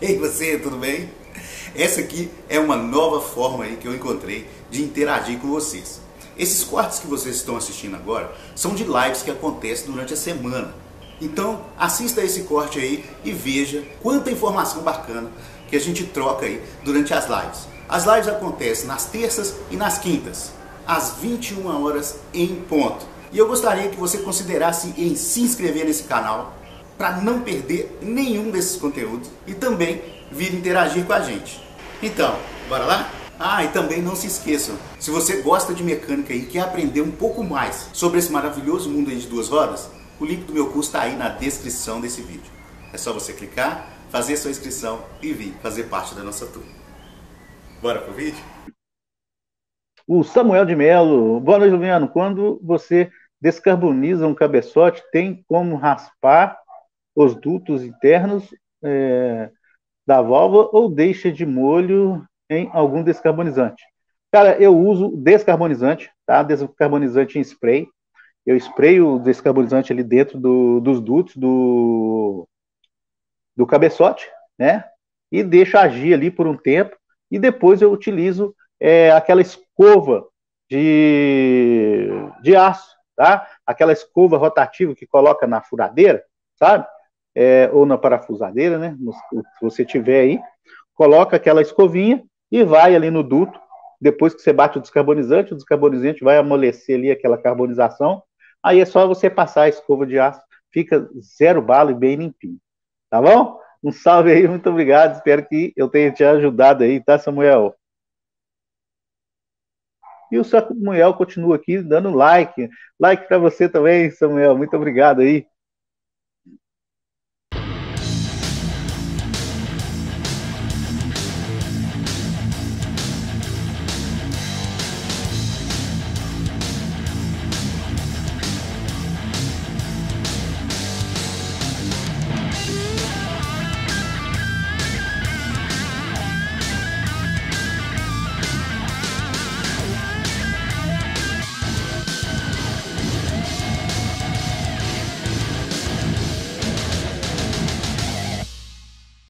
Ei você, tudo bem? Essa aqui é uma nova forma aí que eu encontrei de interagir com vocês. Esses cortes que vocês estão assistindo agora são de lives que acontecem durante a semana. Então assista esse corte aí e veja quanta informação bacana que a gente troca aí durante as lives. As lives acontecem nas terças e nas quintas, às 21 horas em ponto. E eu gostaria que você considerasse em se inscrever nesse canal para não perder nenhum desses conteúdos e também vir interagir com a gente. Então, bora lá? Ah, e também não se esqueçam, se você gosta de mecânica e quer aprender um pouco mais sobre esse maravilhoso mundo de duas rodas, o link do meu curso está aí na descrição desse vídeo. É só você clicar, fazer sua inscrição e vir fazer parte da nossa turma. Bora pro vídeo? O Samuel de Melo. Boa noite, Juliano. Quando você descarboniza um cabeçote, tem como raspar os dutos internos é, da válvula ou deixa de molho em algum descarbonizante? Cara, eu uso descarbonizante, tá? Descarbonizante em spray. Eu sprayo o descarbonizante ali dentro do, dos dutos do, do cabeçote, né? E deixo agir ali por um tempo. E depois eu utilizo é, aquela escova de, de aço, tá? Aquela escova rotativa que coloca na furadeira, sabe? É, ou na parafusadeira, né? Se você tiver aí, coloca aquela escovinha e vai ali no duto. Depois que você bate o descarbonizante, o descarbonizante vai amolecer ali aquela carbonização. Aí é só você passar a escova de aço, fica zero bala e bem limpinho. Tá bom? Um salve aí, muito obrigado. Espero que eu tenha te ajudado aí, tá, Samuel? E o Samuel continua aqui dando like. Like para você também, Samuel. Muito obrigado aí.